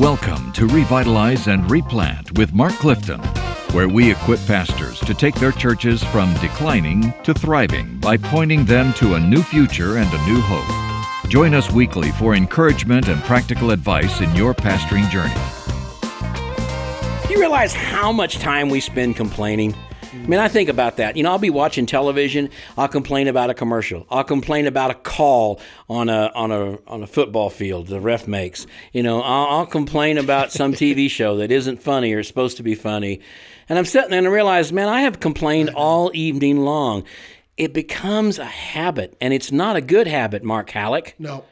Welcome to Revitalize and Replant with Mark Clifton, where we equip pastors to take their churches from declining to thriving by pointing them to a new future and a new hope. Join us weekly for encouragement and practical advice in your pastoring journey. Do you realize how much time we spend complaining? I mean, I think about that. You know, I'll be watching television. I'll complain about a commercial. I'll complain about a call on a on a on a football field the ref makes. You know, I'll, I'll complain about some TV show that isn't funny or supposed to be funny. And I'm sitting there and I realize, man, I have complained all evening long. It becomes a habit, and it's not a good habit, Mark Hallock. No.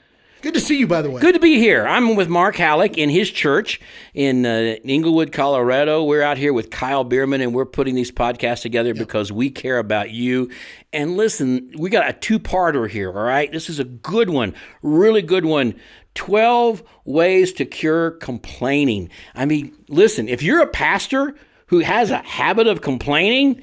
Good to see you, by the way. Good to be here. I'm with Mark Hallock in his church in uh, Englewood, Colorado. We're out here with Kyle Bierman, and we're putting these podcasts together yep. because we care about you. And listen, we got a two parter here, all right? This is a good one, really good one. 12 ways to cure complaining. I mean, listen, if you're a pastor who has a habit of complaining,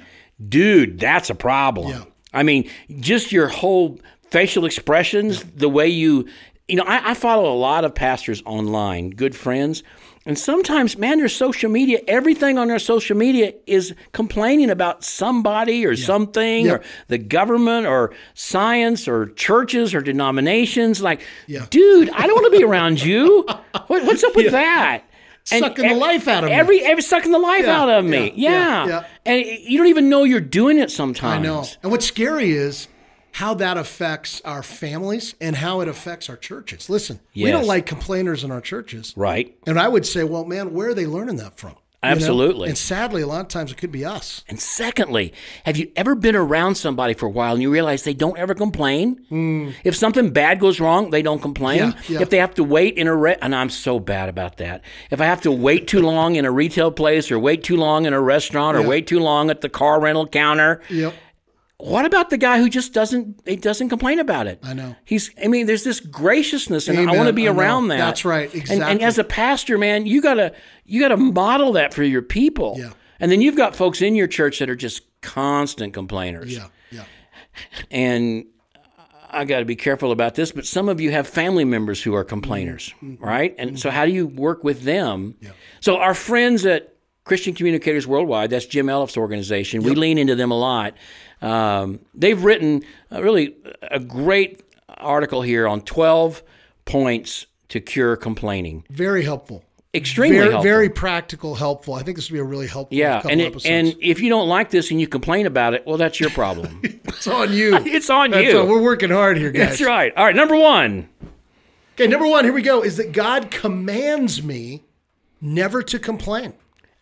dude, that's a problem. Yeah. I mean, just your whole facial expressions, the way you you know, I, I, follow a lot of pastors online, good friends, and sometimes, man, their social media, everything on their social media is complaining about somebody or yeah. something yeah. or the government or science or churches or denominations. Like, yeah. dude, I don't want to be around you. What, what's up with that? And sucking every, the life out of every, me. Every sucking the life out of me. Yeah. And you don't even know you're doing it sometimes. I know. And what's scary is how that affects our families and how it affects our churches. Listen, yes. we don't like complainers in our churches. Right. And I would say, well, man, where are they learning that from? Absolutely. know? And sadly, a lot of times it could be us. And secondly, have you ever been around somebody for a while and you realize they don't ever complain? Mm. If something bad goes wrong, they don't complain. Yeah, yeah. If they have to wait in a re- and I'm so bad about that. If I have to wait too long in a retail place or wait too long in a restaurant or yeah. wait too long at the car rental counter, yep what about the guy who just doesn't he doesn't complain about it? I know. He's I mean, there's this graciousness and Amen. I want to be I around know. that. That's right. Exactly. And, and, as a pastor, man, you gotta you gotta model that for your people. Yeah. And then you've got folks in your church that are just constant complainers. Yeah. Yeah. And I got to be careful about this, but some of you have family members who are complainers, mm-hmm. right? And mm-hmm. so, how do you work with them? Yeah. So, our friends at Christian Communicators Worldwide, that's Jim Elliff's organization, yep. we lean into them a lot. Um, they've written a really a great article here on 12 points to cure complaining. Very helpful. Extremely very, helpful. Very practical, helpful. I think this would be a really helpful. Yeah, and it, and if you don't like this and you complain about it, well, that's your problem. it's on you. it's on that's you. we're working hard here, guys. That's right. All right, number one. Okay, number one. Here we go. Is that God commands me never to complain.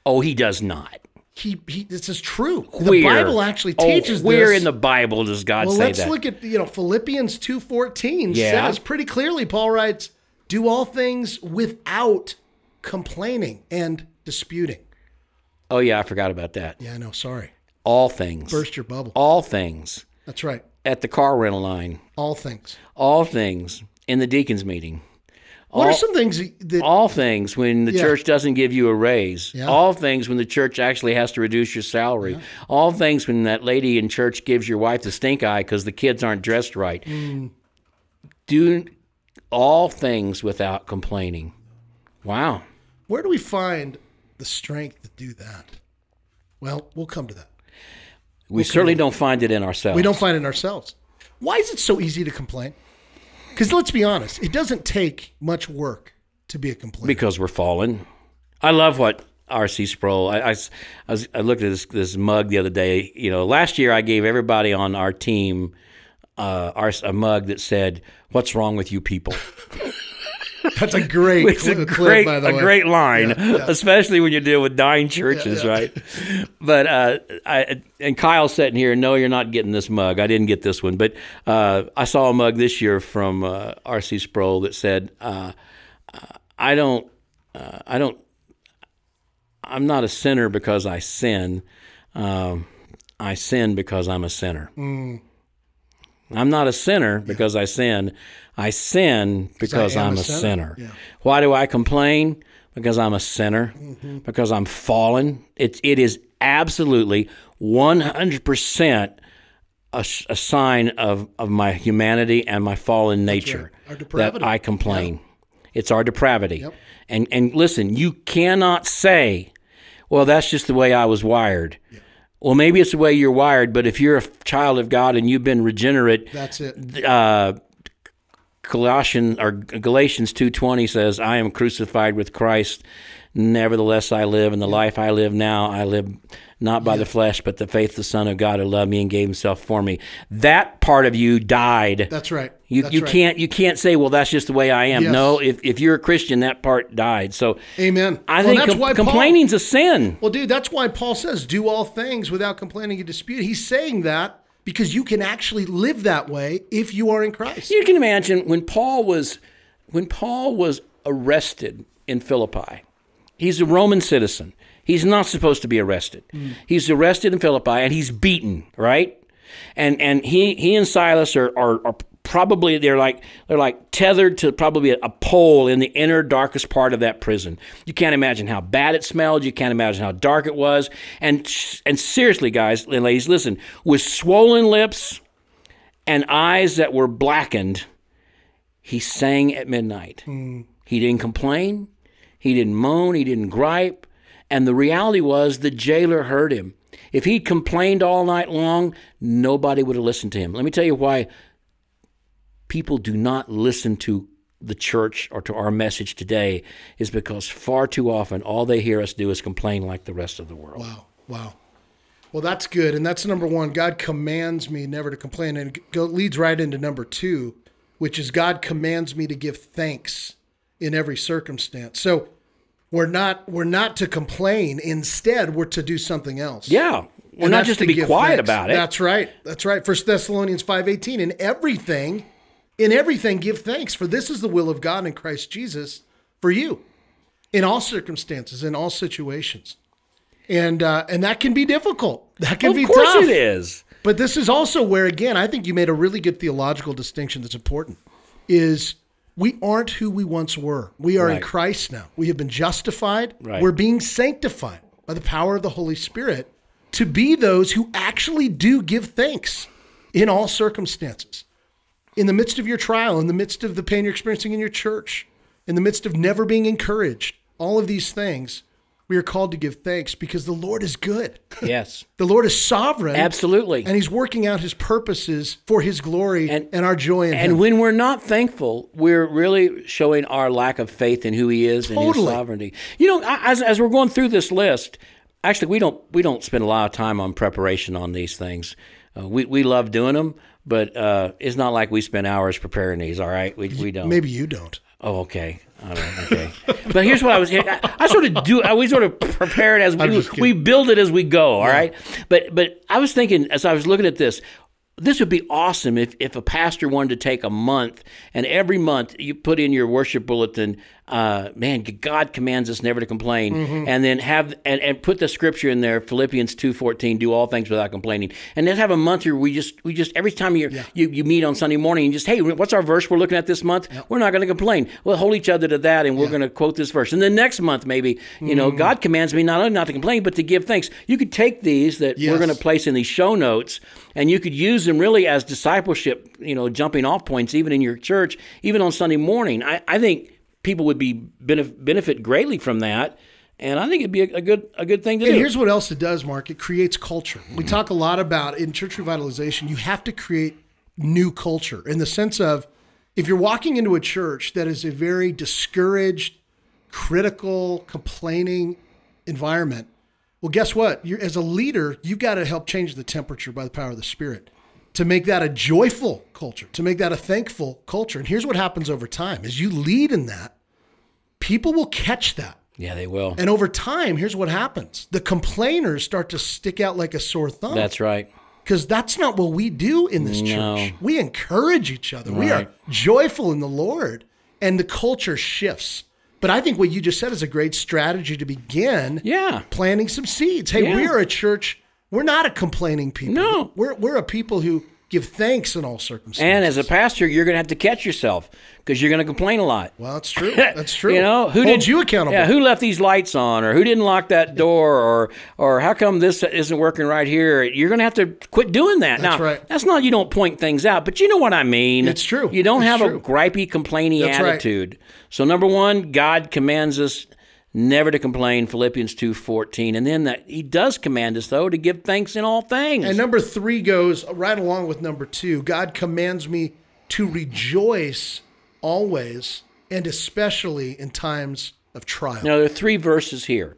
Oh, He does not he, he this is true. Where? The Bible actually oh, teaches oh, where this. in the Bible does God well, say let's that? look at you know Philippians two fourteen yeah. says pretty clearly. Paul writes, "Do all things without complaining and disputing." Oh yeah, I forgot about that. Yeah, I know. Sorry. All things. Burst your bubble. All things. That's right. At the car rental line. All things. All things in the deacons meeting. What all, are some things that all things when the yeah. church doesn't give you a raise? Yeah. All things when the church actually has to reduce your salary. Yeah. All things when that lady in church gives your wife the stink eye because the kids aren't dressed right. Mm. Do all things without complaining. Wow. Where do we find the strength to do that? Well, we'll come to that. We we'll certainly don't find it in ourselves. We don't find it in ourselves. Why is it so easy to complain? Because let's be honest, it doesn't take much work to be a complainer. Because we're fallen. I love what R.C. Sproul. I, I, I, was, I, looked at this, this mug the other day. You know, last year I gave everybody on our team uh, our, a mug that said, "What's wrong with you people?" That's a great, it's a great, a way. great line, yeah, yeah. especially when you deal with dying churches, yeah, right? But uh, I and Kyle's sitting here. No, you're not getting this mug. I didn't get this one, but uh, I saw a mug this year from uh, R.C. Sproul that said, uh, "I don't, uh, I don't, I'm not a sinner because I sin. Um, I sin because I'm a sinner." Mm. I'm not a sinner because I sin. I sin because I am a, a sinner. sinner. Yeah. Why do I complain? Because I'm a sinner. Mm-hmm. Because I'm fallen. It, it is absolutely 100% a, a sign of, of my humanity and my fallen nature right. that I complain. Yeah. It's our depravity. Yep. And and listen, you cannot say, "Well, that's just the way I was wired." Yep. Well, maybe it's the way you're wired, but if you're a child of God and you've been regenerate, that's it. Uh, Colossians or Galatians 2:20 says, "I am crucified with Christ; nevertheless I live, and the life I live now I live not by yeah. the flesh, but the faith of the Son of God who loved me and gave Himself for me." That part of you died. That's right. You that's you right. can't you can't say, "Well, that's just the way I am." Yes. No, if if you're a Christian, that part died. So, Amen. I well, think com- complaining's Paul, a sin. Well, dude, that's why Paul says, "Do all things without complaining and dispute." He's saying that because you can actually live that way if you are in Christ. You can imagine when Paul was when Paul was arrested in Philippi. He's a Roman citizen. He's not supposed to be arrested. Mm. He's arrested in Philippi and he's beaten, right? And and he he and Silas are are, are probably they're like they're like tethered to probably a, pole in the inner darkest part of that prison. You can't imagine how bad it smelled. You can't imagine how dark it was. And and seriously, guys and ladies, listen. With swollen lips and eyes that were blackened, he sang at midnight. Mm. He didn't complain. He didn't moan. He didn't gripe. And the reality was the jailer heard him. If he'd complained all night long, nobody would have listened to him. Let me tell you why people do not listen to the church or to our message today is because far too often all they hear us do is complain like the rest of the world. Wow. Wow. Well, that's good. And that's number one. God commands me never to complain. And it leads right into number two, which is God commands me to give thanks in every circumstance. So we're not we're not to complain. Instead, we're to do something else. Yeah. We're and not just to, to be quiet thanks. about it. That's right. That's right. First Thessalonians 5:18. In everything in everything, give thanks, for this is the will of God in Christ Jesus for you, in all circumstances, in all situations, and uh, and that can be difficult. That can of be tough. Of course, it is. But this is also where, again, I think you made a really good theological distinction that's important. Is we aren't who we once were. We are right. in Christ now. We have been justified. Right. We're being sanctified by the power of the Holy Spirit to be those who actually do give thanks in all circumstances in the midst of your trial, in the midst of the pain you're experiencing in your church, in the midst of never being encouraged, all of these things, we are called to give thanks because the Lord is good. Yes. the Lord is sovereign. Absolutely. And he's working out his purposes for his glory and, and our joy in and him. when we're not thankful, we're really showing our lack of faith in who he is totally. and his sovereignty. You know, as, as we're going through this list, actually we don't we don't spend a lot of time on preparation on these things. Uh, we, we love doing them, but uh, it's not like we spend hours preparing these. All right, we we don't. Maybe you don't. Oh, okay. All right, okay. but here's what I was. I, I sort of do. I, we sort of prepare it as we we build it as we go. All yeah. right. But but I was thinking as I was looking at this, this would be awesome if, if a pastor wanted to take a month and every month you put in your worship bulletin uh, man, God commands us never to complain, mm-hmm. and then have and, and put the scripture in there, Philippians two fourteen, do all things without complaining, and then have a month where we just we just every time you yeah. you, you meet on Sunday morning, and just hey, what's our verse we're looking at this month? Yep. We're not going to complain. We'll hold each other to that, and we're yeah. going to quote this verse. And the next month, maybe you know, mm-hmm. God commands me not only not to complain, but to give thanks. You could take these that yes. we're going to place in these show notes, and you could use them really as discipleship, you know, jumping off points, even in your church, even on Sunday morning. I, I think people would be benefit, benefit greatly from that. And I think it'd be a, a good a good thing to and do. Here's what else it does, Mark. It creates culture. We talk a lot about in church revitalization. You have to create new culture in the sense of if you're walking into a church that is a very discouraged, critical, complaining environment. Well, guess what? You're, as a leader, you've got to help change the temperature by the power of the Spirit to make that a joyful culture, to make that a thankful culture. And here's what happens over time as you lead in that, people will catch that. Yeah, they will. And over time, here's what happens. The complainers start to stick out like a sore thumb. That's right. Because that's not what we do in this no. church. We encourage each other. Right. We are joyful in the Lord, and the culture shifts. But I think what you just said is a great strategy to begin yeah. planting some seeds. Hey, yeah. we are a church we're not a complaining people. No. We're, we're a people who give thanks in all circumstances. And as a pastor, you're going to have to catch yourself because you're going to complain a lot. well, that's true. That's true. You know, who Hold did you accountable? Yeah, who left these lights on, or who didn't lock that door, or or how come this isn't working right here? You're going to have to quit doing that. That's now, right. that's not you don't point things out, but you know what I mean. It's true. You don't It's have true. a gripey, complaining That's right. attitude. So number one, God commands us never to complain. Philippians two fourteen, and then that He does command us though to give thanks in all things. And number three goes right along with number two. God commands me to rejoice always and especially in times of trial. Now, there are three verses here.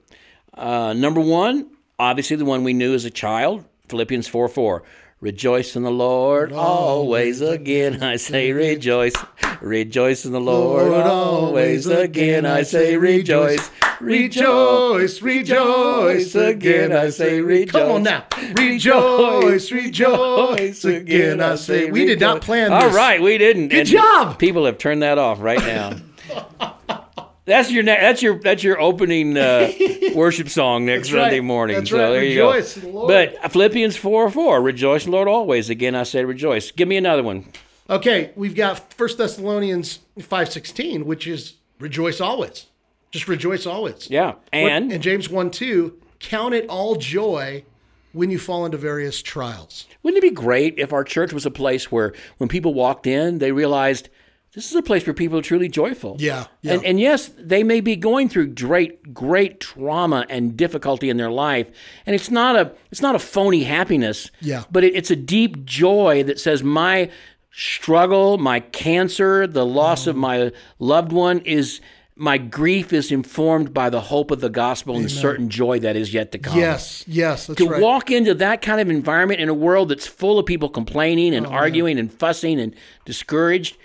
Uh, number one, obviously the one we knew as a child, Philippians 4 4. Rejoice in the Lord always again. I say rejoice. Rejoice in the Lord, always again. I say rejoice. Rejoice, rejoice again. I say rejoice. Come on now. Rejoice, rejoice again. I say we did not plan All this. right, we didn't. Good And job. People have turned that off right now. That's your ne- that's your that's your opening uh, worship song next That's right. Sunday morning. That's so right. there Rejoice you in the go. Lord. But Philippians four four, rejoice Lord always. Again, I say rejoice. Give me another one. Okay, we've got 1 Thessalonians 5:16, which is rejoice always. Just rejoice always. Yeah, What- and and James 1 2, count it all joy when you fall into various trials. wouldn't it be great if our church was a place where when people walked in, they realized this is a place where people are truly joyful. Yeah, yeah. And, and yes, they may be going through great, great trauma and difficulty in their life, and it's not a, it's not a phony happiness. Yeah. But it, it's a deep joy that says my struggle, my cancer, the loss Mm. of my loved one is. My grief is informed by the hope of the gospel and the certain joy that is yet to come. Yes, yes, that's To right. walk into that kind of environment in a world that's full of people complaining Oh, and arguing and fussing and discouraged,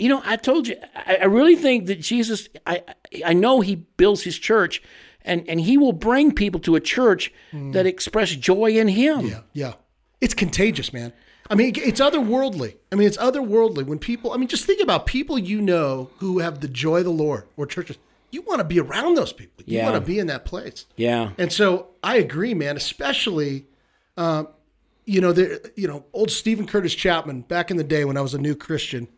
you know, I told you, I, I really think that Jesus, I, I know He builds His church, and and He will bring people to a church that express joy in Him. Mm. Yeah, yeah. It's contagious, man. I mean, it's otherworldly. I mean, it's otherworldly when people, I mean, just think about people you know who have the joy of the Lord or churches. You want to be around those people. You Yeah. want to be in that place. Yeah, And so I agree, man, especially, um, you know, there, you know, old Steven Curtis Chapman back in the day when I was a new Christian,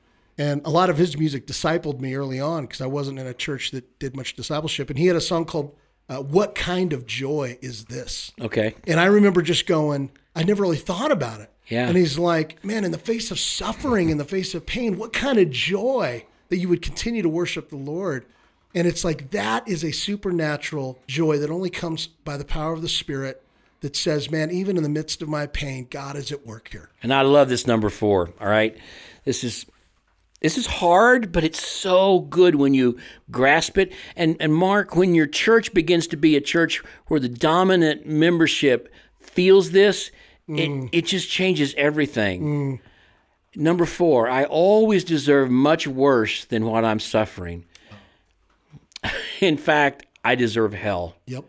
and a lot of his music discipled me early on because I wasn't in a church that did much discipleship. And he had a song called uh, "What Kind of Joy Is This?" okay, And I remember just going, I never really thought about it. Yeah. And he's like, man, in the face of suffering, in the face of pain, what kind of joy that you would continue to worship the Lord. And it's like that is a supernatural joy that only comes by the power of the Spirit that says, man, even in the midst of my pain, God is at work here. and I love this number four. All right, this is. This is hard, but it's so good when you grasp it. And and Mark, when your church begins to be a church where the dominant membership feels this, it, mm. it just changes everything. Mm. Number four, I always deserve much worse than what I'm suffering. In fact, I deserve hell. Yep.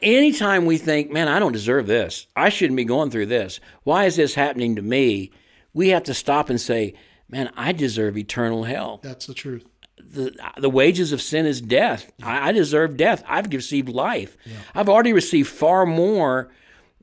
Anytime we think, man, I don't deserve this, I shouldn't be going through this, why is this happening to me? We have to stop and say, man, I deserve eternal hell. That's the truth. The, the wages of sin is death. I, I deserve death. I've received life. I've already received far more.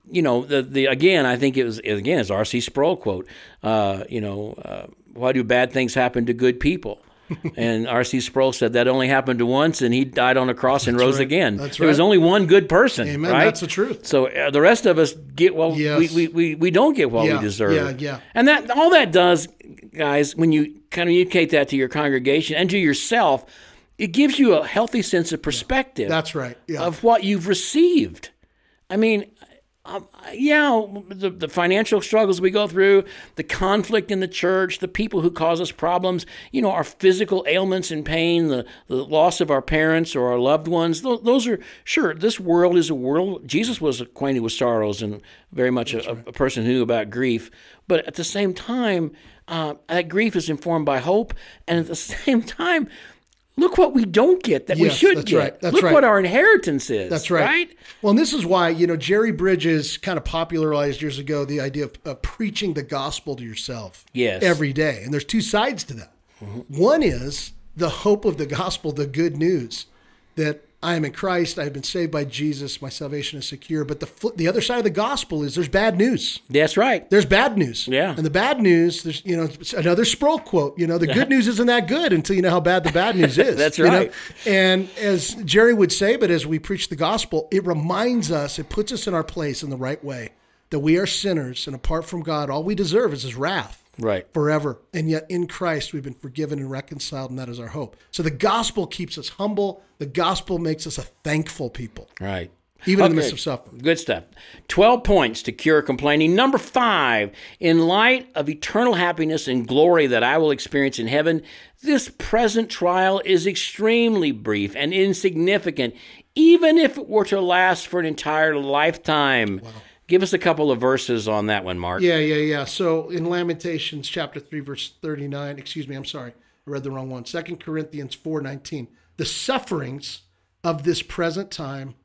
You know, the, the again, I think it was again, it's R.C. Sproul quote. Uh, you know, uh, why do bad things happen to good people? and R.C. Sproul said that only happened to once, and he died on a cross and rose right. again. That's There was only one good person. Amen. Right? That's the truth. So uh, the rest of us get well. Yes. we, we, we, we don't get what Yeah, we deserve. yeah, yeah. And that all that does, guys, when you communicate that to your congregation and to yourself, it gives you a healthy sense of perspective That's right. Yeah. of what you've received. I mean, um, yeah, the, the financial struggles we go through, the conflict in the church, the people who cause us problems, you know, our physical ailments and pain, the, the loss of our parents or our loved ones, those, those are, sure, this world is a world. Jesus was acquainted with sorrows and very much a, a person who knew about grief. But at the same time, uh, that grief is informed by hope. And at the same time, look what we don't get that we should that's get. right, look right. what our inheritance is. That's right. Well, and this is why, you know, Jerry Bridges kind of popularized years ago the idea of, of preaching the gospel to yourself Yes. every day. And there's two sides to that. One is the hope of the gospel, the good news that I am in Christ. I have been saved by Jesus. My salvation is secure. But the fl- the other side of the gospel is there's bad news. That's right. There's bad news. Yeah. And the bad news, there's you know another Sproul quote. You know, the good news isn't that good until you know how bad the bad news is. That's you know? right. And as Jerry would say, but as we preach the gospel, it reminds us, it puts us in our place in the right way that we are sinners, and apart from God, all we deserve is His wrath Right. forever. And yet in Christ, we've been forgiven and reconciled, and that is our hope. So the gospel keeps us humble. The gospel makes us a thankful people, Right. even in the midst of suffering. Good stuff. 12 points to cure complaining. Number five, in light of eternal happiness and glory that I will experience in heaven, this present trial is extremely brief and insignificant, even if it were to last for an entire lifetime. Give us a couple of verses on that one, Mark. Yeah, yeah, yeah. So in Lamentations chapter 3, verse 39, excuse me, I'm sorry, I read the wrong one. 2 Corinthians 4 19. The sufferings of this present time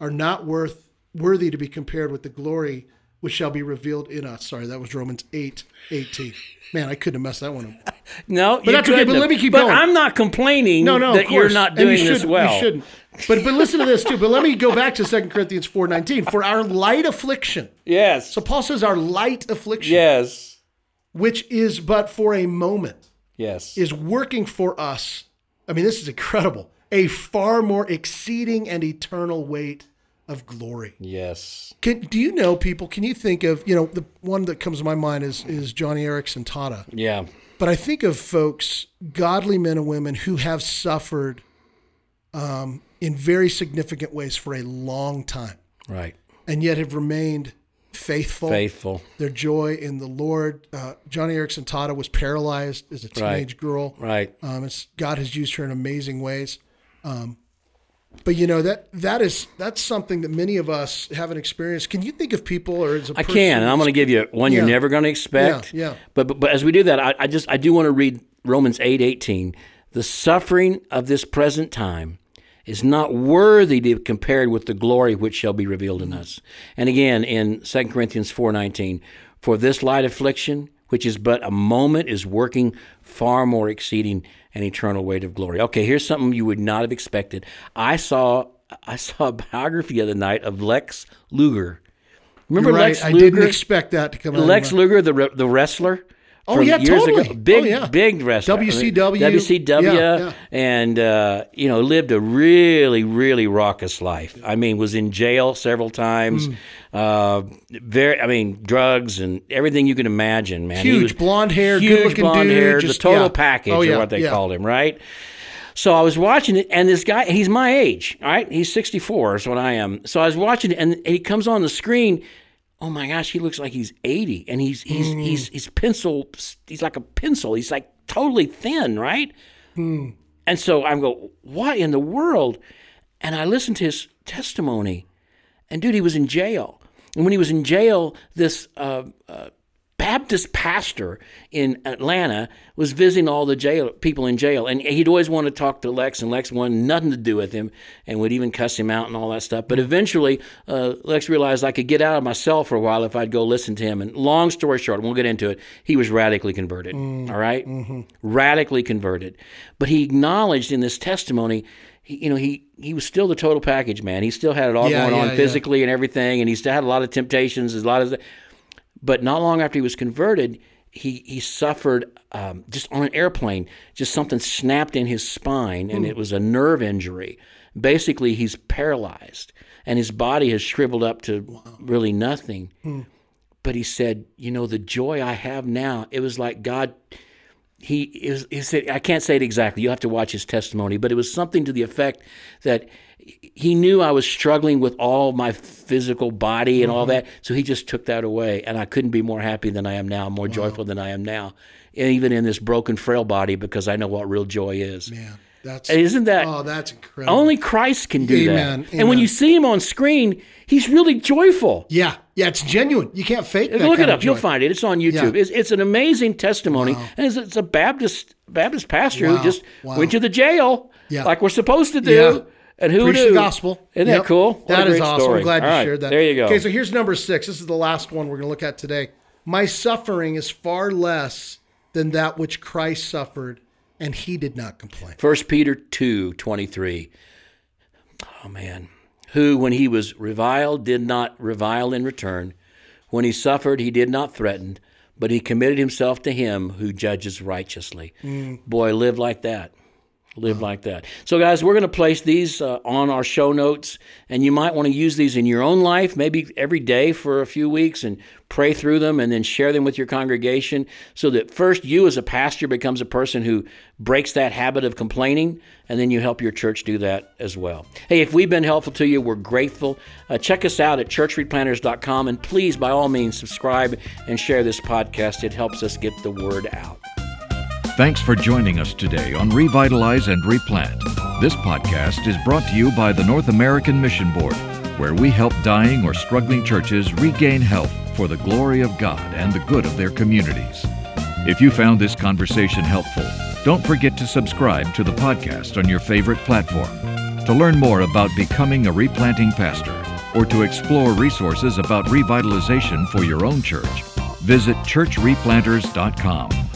are not worth worthy to be compared with the glory which shall be revealed in us. Sorry, that was Romans 8 18. Man, I couldn't have messed that one up. No, but that's okay, but let me keep but going. I'm not complaining No, no, that you're not And you doing this well. You shouldn't. But but listen to this too. But let me go back to 2 Corinthians 4:19 For our light affliction. Yes. So Paul says our light affliction, yes. which is but for a moment. Yes. is working for us. I mean, this is incredible. A far more exceeding and eternal weight of glory. yes. Can, do you know people? Can you think of you know the one that comes to my mind is is Joni Eareckson Tada. Yeah. But I think of folks, godly men and women who have suffered um, in very significant ways for a long time, Right. and yet have remained faithful. Faithful. Their joy in the Lord. Uh, Joni Eareckson Tada was paralyzed as a teenage girl. Right. Um, it's, God has used her in amazing ways. Um, but you know that that is that's something that many of us haven't experienced. Can you think of people or as a I I can, and I'm going to give you one you're never going to expect. Yeah, yeah. But, but but as we do that, I, I just I do want to read Romans eight eighteen. The suffering of this present time is not worthy to be compared with the glory which shall be revealed in us. And again in 2 Corinthians four nineteen, for this light affliction, which is but a moment, is working far more exceeding an eternal weight of glory. Okay, here's something you would not have expected. I saw I saw a biography the other night of Lex Luger. Remember right. Lex I didn't expect that to come out. Lex Luger, the re- the wrestler. Oh, yeah, years totally. Ago. Big, Oh, yeah. big wrestler. WCW. WCW, Yeah, yeah. and uh, you know lived a really, really raucous life. I mean, was in jail several times. Hmm. Uh, very, I mean, drugs and everything you can imagine. Man, He Huge was blonde hair, huge blonde dude, hair, just- the total package, Oh, or what they called him, right? So I was watching it, and this guy, he's my age, all right? He's 64, is what I am. So I was watching it, and he comes on the screen. Oh my gosh, he looks like he's 80, and he's he's Mm. he's he's pencil. He's like a pencil. He's like totally thin, right? Hmm. And so I'm go, what in the world? And I listened to his testimony, and dude, he was in jail. And when he was in jail, this uh, uh, Baptist pastor in Atlanta was visiting all the jail people in jail, and he'd always want to talk to Lex, and Lex wanted nothing to do with him, and would even cuss him out and all that stuff. But eventually, uh, Lex realized I could get out of my cell for a while if I'd go listen to him. And long story short, we'll get into it. He was radically converted. all right? radically converted. But he acknowledged in this testimony. He, you know, he, he was still the total package, man. He still had it all Yeah, going yeah, on yeah. physically and everything, and he still had a lot of temptations, a lot of. But not long after he was converted, he he suffered um, just on an airplane. Just something snapped in his spine, and it was a nerve injury. Basically, he's paralyzed, and his body has shriveled up to really nothing. But he said, "You know, the joy I have now. It was like God." He is. He said, "I can't say it exactly. You have to watch his testimony, but it was something to the effect that." He knew I was struggling with all my physical body and all mm-hmm. that, so he just took that away, and I couldn't be more happy than I am now, more joyful than I am now, even in this broken, frail body, because I know what real joy is. Man, that's isn't that oh, that's incredible. only Christ can do Amen, that? And when you see him on screen, he's really joyful. yeah, yeah, it's genuine. You can't fake that. Look it up; you'll find it. It's on YouTube. Yeah. It's, it's an amazing testimony, and it's, it's a Baptist Baptist pastor Wow, who just wow. went to the jail, Yeah. like we're supposed to do. Yeah. And who Preach knew? the gospel. Isn't Yep. that cool? What That is awesome. story. I'm glad you All right, shared that. There you go. Okay, so here's number six. This is the last one we're going to look at today. My suffering is far less than that which Christ suffered, and he did not complain. First Peter two twenty three. Oh, man. Who, when he was reviled, did not revile in return. When he suffered, he did not threaten, but he committed himself to him who judges righteously. Mm. Boy, live like that. Live like that. So, guys, we're going to place these uh, on our show notes, and you might want to use these in your own life, maybe every day for a few weeks, and pray through them and then share them with your congregation so that first you, as a pastor, becomes a person who breaks that habit of complaining, and then you help your church do that as well. Hey, if we've been helpful to you, we're grateful. Uh, check us out at churchreplanters.com, and please, by all means, subscribe and share this podcast. It helps us get the word out. Thanks for joining us today on Revitalize and Replant. This podcast is brought to you by the North American Mission Board, where we help dying or struggling churches regain health for the glory of God and the good of their communities. If you found this conversation helpful, don't forget to subscribe to the podcast on your favorite platform. To learn more about becoming a replanting pastor or to explore resources about revitalization for your own church, visit churchreplanters.com.